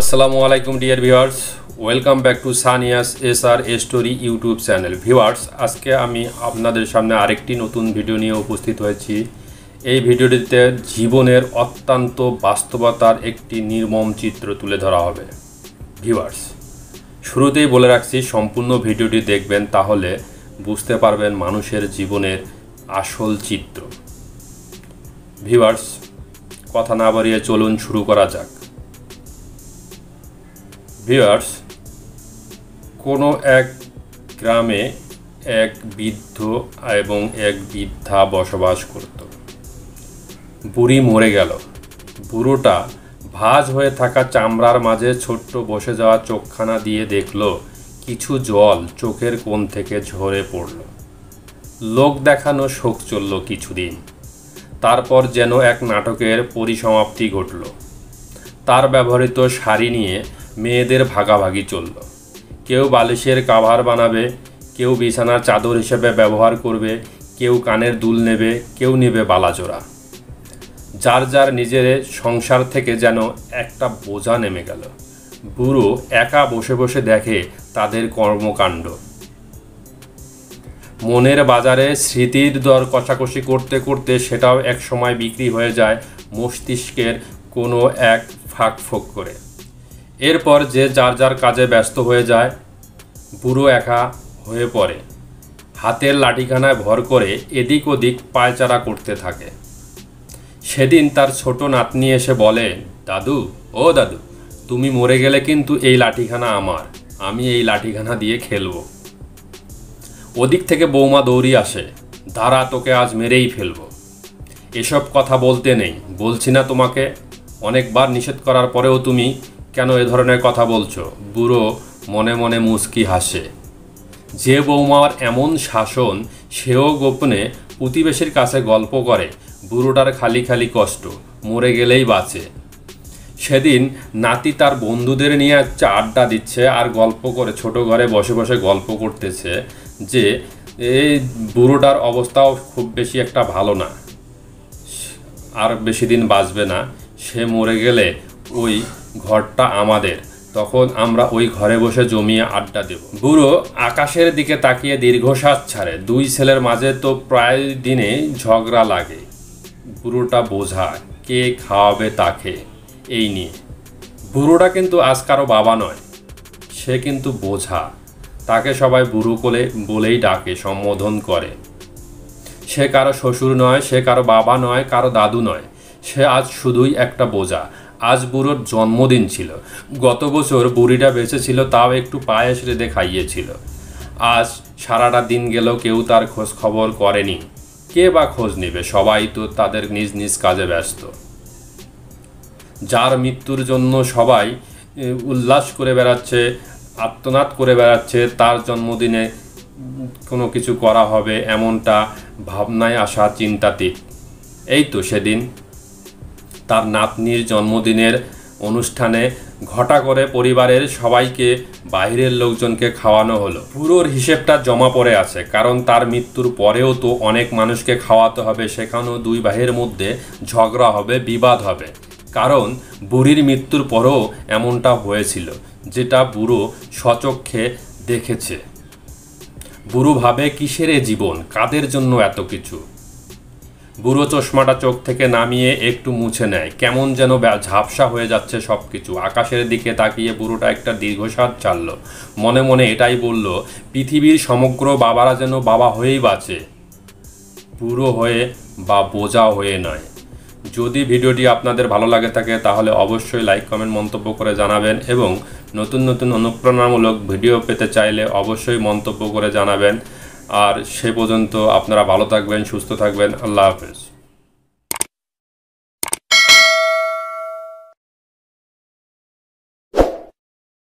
আসসালামু আলাইকুম dear viewers welcome back to Sania's S R story YouTube channel viewers আজকে আমি আপনাদের সামনে আরেকটি নতুন ভিডিও নিয়ে উপস্থিত হয়েছি। এই ভিডিওটিতে জীবনের অত্যন্ত বাস্তবতার একটি নির্মম চিত্র তুলে ধরা হবে। ভিউয়ার্স শুরুতেই বলে রাখছি, সম্পূর্ণ ভিডিওটি দেখবেন, তাহলে বুঝতে পারবেন মানুষের জীবনের আসল চিত্র। ভিউয়ার্স কথা না বাড়িয়ে চলুন, শুরু করা যাক। ভিউয়ার্স কোনো এক গ্রামে এক বৃদ্ধ এবং এক বৃদ্ধা বসবাস করত। বুড়ি মরে গেল। বুড়োটা ভাঁজ হয়ে থাকা চামড়ার মাঝে ছোট্ট বসে যাওয়া চোখখানা দিয়ে দেখল, কিছু জল চোখের কোণ থেকে ঝরে পড়ল। লোক দেখানো শোক চলল কিছুদিন। তারপর যেন এক নাটকের পরিসমাপ্তি ঘটল। তার ব্যবহৃত শাড়ি নিয়ে মেয়েদের ভাগাভাগি চলল। কেউ বালিশের কাভার বানাবে, কেউ বিছানার চাদর হিসেবে ব্যবহার করবে, কেউ কানের দুল নেবে, কেউ নেবে বালাজোড়া। যার যার নিজের সংসার থেকে যেন একটা বোঝা নেমে গেল। বুড়ো একা বসে বসে দেখে তাদের কর্মকাণ্ড। মনের বাজারে স্মৃতির দর কষাকষি করতে করতে সেটাও এক সময় বিক্রি হয়ে যায় মস্তিষ্কের কোনো এক ফাঁক ফোক করে। এরপর যে যার যার কাজে ব্যস্ত হয়ে যায়, বুড়ো একা হয়ে পড়ে। হাতের লাঠিখানায় ভর করে এদিক ওদিক পায়চারা করতে থাকে। সেদিন তার ছোট নাতনি এসে বলে, দাদু, ও দাদু, তুমি মরে গেলে কিন্তু এই লাঠিখানা আমার, আমি এই লাঠিখানা দিয়ে খেলব। ওদিক থেকে বৌমা দৌড়ি আসে, দাঁড়া, তোকে আজ মেরেই ফেলব। এসব কথা বলতে নেই, বলছি না তোমাকে। অনেকবার নিষেধ করার পরেও তুমি কেন এ ধরনের কথা বলছো? বুড়ো মনে মনে মুস্কি হাসে। যে বৌমার এমন শাসন সেও গোপনে প্রতিবেশীর কাছে গল্প করে। বুড়োটার খালি খালি কষ্ট, মরে গেলেই বাঁচে। সেদিন নাতি তার বন্ধুদের নিয়ে একটা আড্ডা দিচ্ছে আর গল্প করে ছোট ঘরে বসে বসে গল্প করতেছে যে, এই বুড়োটার অবস্থাও খুব বেশি একটা ভালো না। আর বেশি দিন বাঁচবে না। সে মরে গেলে ওই ঘরটা আমাদের, তখন আমরা ওই ঘরে বসে জমিয়ে আড্ডা দেব। বুড়ো আকাশের দিকে তাকিয়ে দীর্ঘশ্বাস ছাড়ে। দুই ছেলের মাঝে তো প্রায় দিনে ঝগড়া লাগে। বুড়োটা বোঝা কে খাওয়াবে তাকে? এই নিয়ে। বুড়োটা কিন্তু আজ কারও বাবা নয়, সে কিন্তু বোঝা। তাকে সবাই বুড়ো কোলে, বলেই ডাকে, সম্বোধন করে। সে কারও শ্বশুর নয়, সে কারও বাবা নয়, কারও দাদু নয়, সে আজ শুধুই একটা বোঝা। আজ বুড়োর জন্মদিন ছিল। গত বছর বুড়িটা বেঁচে ছিল তাও একটু পায়েস রেঁধে খাইয়েছিল। আজ সারাটা দিন গেল, কেউ তার খোঁজ খবর করেনি। কে বা খোঁজ নেবে? সবাই তো তাদের নিজ নিজ কাজে ব্যস্ত। যার মৃত্যুর জন্য সবাই উল্লাস করে বেড়াচ্ছে, আত্মনাদ করে বেড়াচ্ছে, তার জন্মদিনে কোনো কিছু করা হবে এমনটা ভাবনায় আসা চিন্তাতীত। এই তো সেদিন তার নাতনির জন্মদিনের অনুষ্ঠানে ঘটা করে পরিবারের সবাইকে, বাইরের লোকজনকে খাওয়ানো হলো। পুরোর হিসেবটা জমা পড়ে আছে, কারণ তার মৃত্যুর পরেও তো অনেক মানুষকে খাওয়াতে হবে, সেখানেও দুই ভাইয়ের মধ্যে ঝগড়া হবে, বিবাদ হবে। কারণ বুড়ির মৃত্যুর পরেও এমনটা হয়েছিল, যেটা বুড়ো সচক্ষে দেখেছে। বুড়ো ভাবে কিসের জীবন, কাদের জন্য এত কিছু? বুড়ো চশমাটা চোখ থেকে নামিয়ে একটু মুছে নেয়। কেমন যেন ঝাপসা হয়ে যাচ্ছে সব কিছু আকাশের দিকে তাকিয়ে বুড়োটা একটা দীর্ঘশ্বাস ছাড়ল। মনে মনে এটাই বলল, পৃথিবীর সমগ্র বাবারা যেন বাবা হয়েই বাঁচে। বুড়ো হয়ে বা বোঝা হয়ে নয়। যদি ভিডিওটি আপনাদের ভালো লাগে থাকে, তাহলে অবশ্যই লাইক, কমেন্ট, মন্তব্য করে জানাবেন এবং নতুন নতুন অনুপ্রেরণামূলক ভিডিও পেতে চাইলে অবশ্যই মন্তব্য করে জানাবেন। আর সে পর্যন্ত আপনারা ভালো থাকবেন সুস্থ থাকবেন। আল্লাহ হাফেজ।